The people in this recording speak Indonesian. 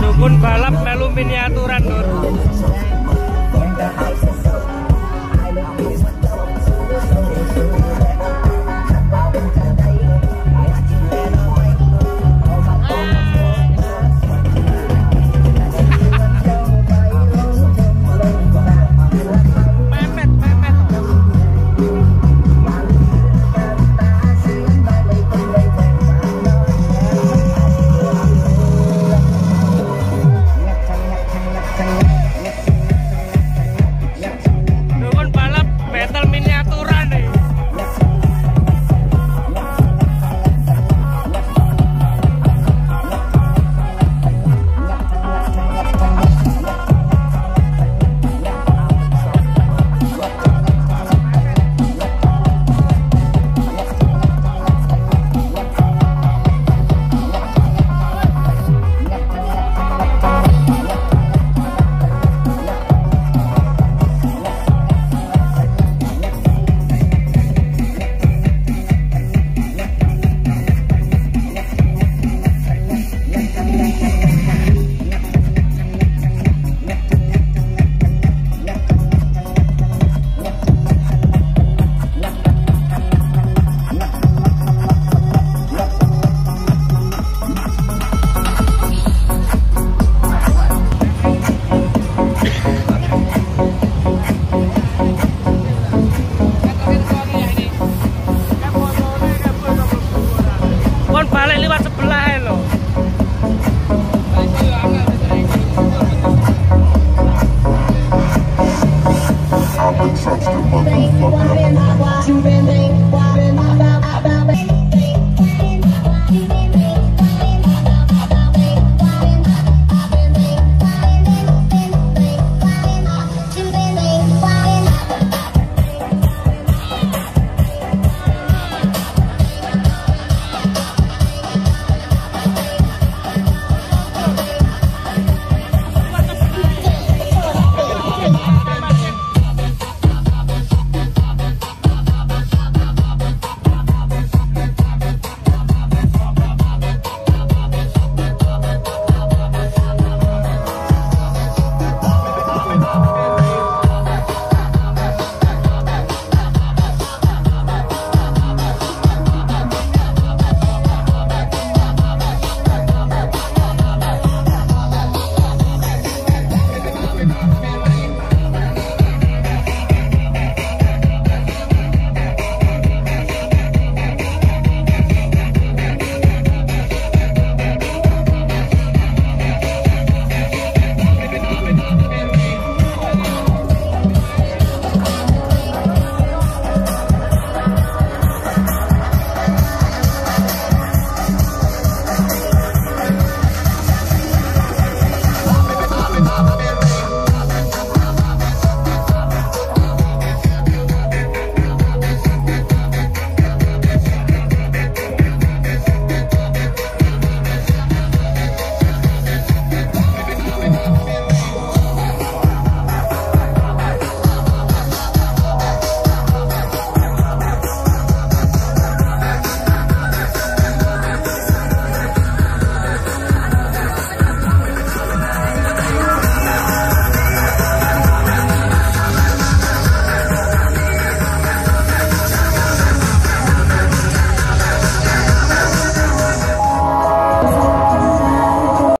Dukun balap melu miniaturan, Nur. bang, one bang, two bang, bang,